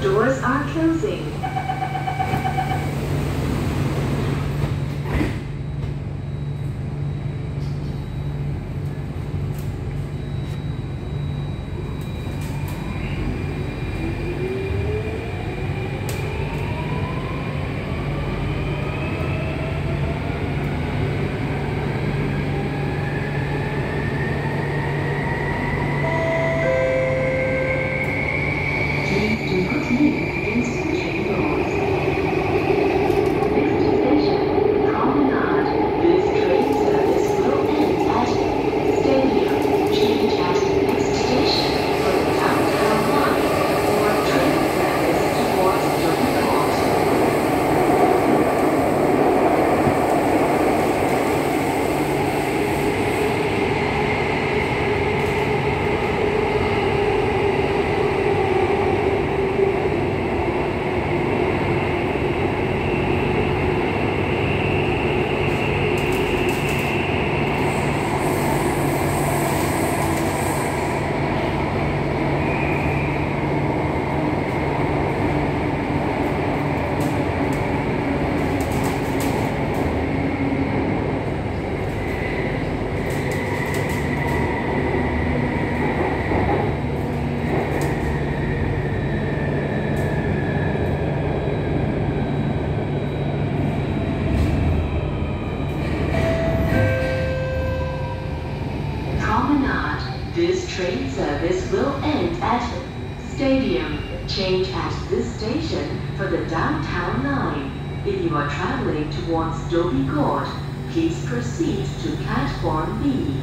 Doors are closing. 時に現実的に Promenade. This train service will end at Stadium. Change at this station for the downtown line. If you are traveling towards Dhoby Ghaut, please proceed to platform B.